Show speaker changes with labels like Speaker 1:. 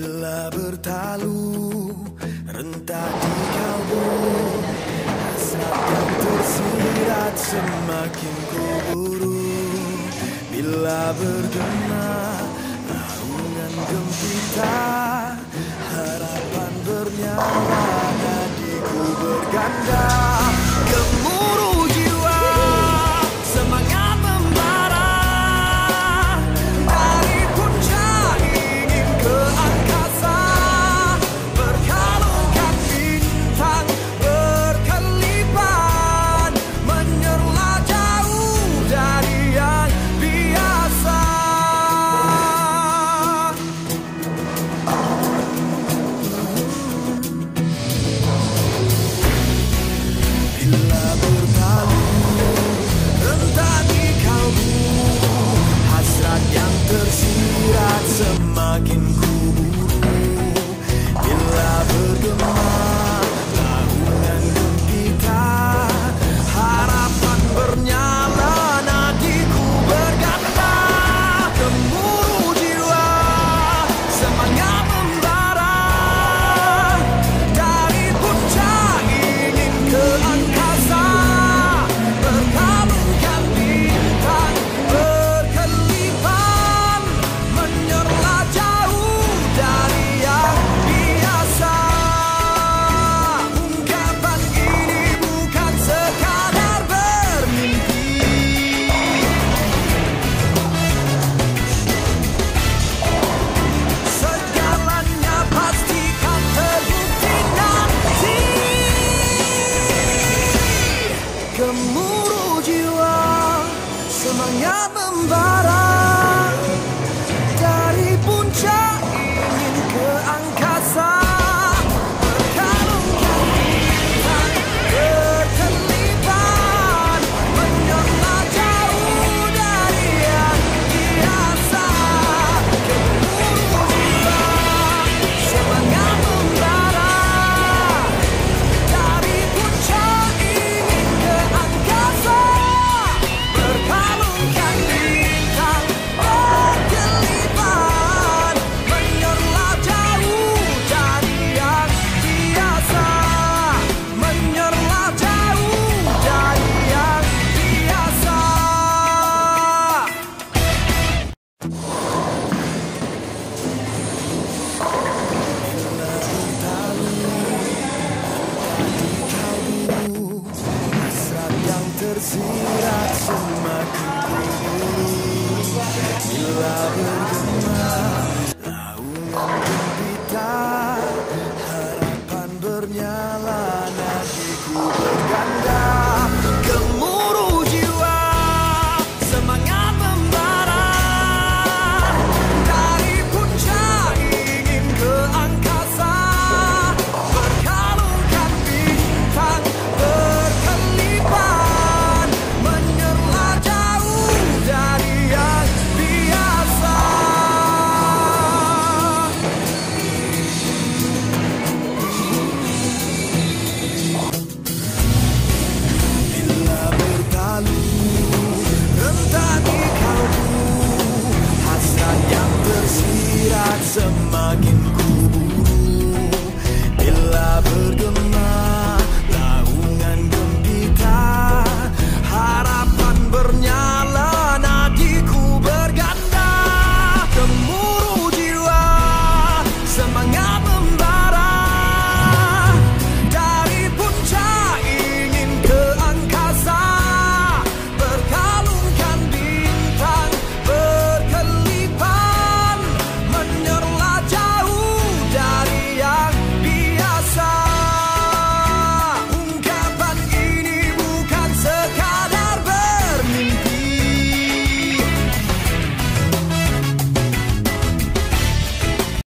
Speaker 1: Bila bertalu renta di kalbu Hasrat yang tersirat semakin kuburu Bila bergembira You're out